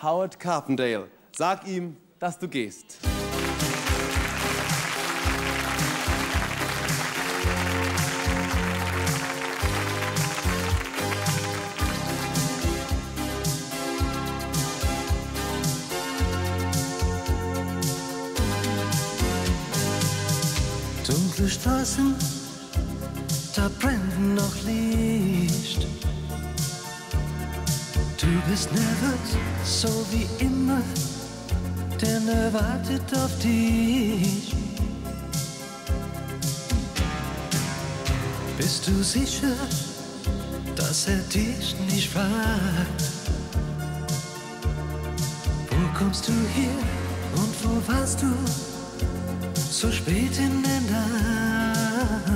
Howard Carpendale. Sag ihm, dass du gehst. Dunkle Straßen, da brennt noch Licht. Du bist nervös, so wie immer, denn er wartet auf dich. Bist du sicher, dass er dich nicht fragt? Wo kommst du her und wo warst du? so spät in der Nacht,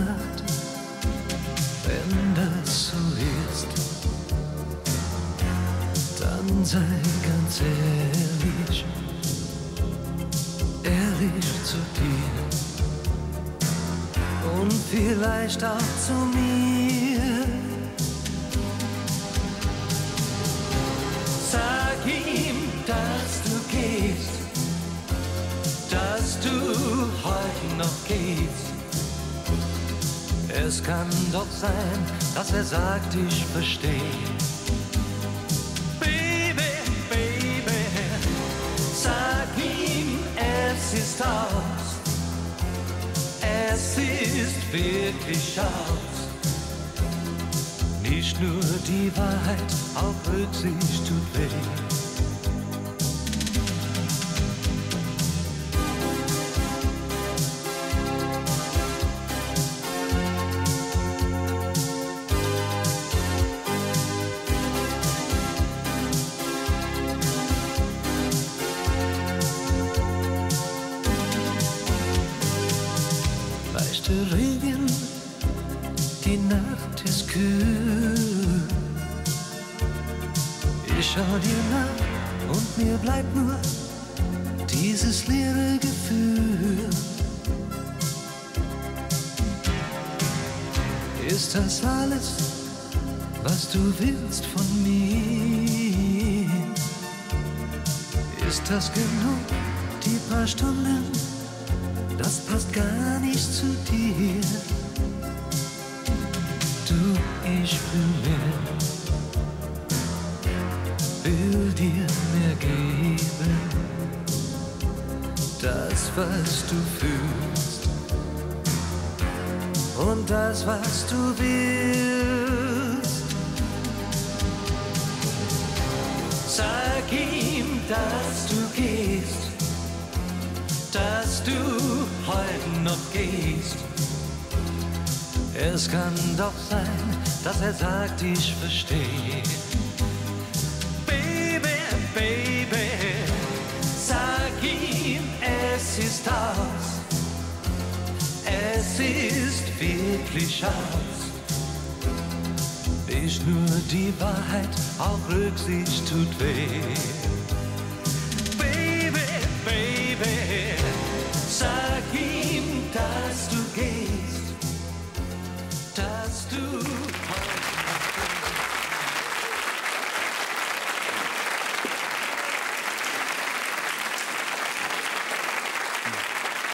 sei ganz ehrlich, ehrlich zu dir und vielleicht auch zu mir. Sag ihm, dass du gehst dass du heute noch gehst. Es kann doch sein, dass er sagt, ich verstehe. Es ist aus. Es ist wirklich aus. Nicht nur die Wahrheit, auch Rücksicht tut weh. Leichte Regen, die Nacht ist kühl. Ich schau dir nach und mir bleibt nur dieses leere Gefühl. Ist das alles, was du willst von mir? Ist das genug, die paar Stunden? Das passt gar nicht zu dir. Du, ich will mehr, will dir mehr geben. Das, was du fühlst und das, was du willst. Sag ihm, dass du gehst dass du heute noch gehst. Es kann doch sein, dass er sagt, ich verstehe. Baby, Baby, sag ihm, es ist aus. Es ist wirklich aus. Nicht nur die Wahrheit, auch Rücksicht tut weh.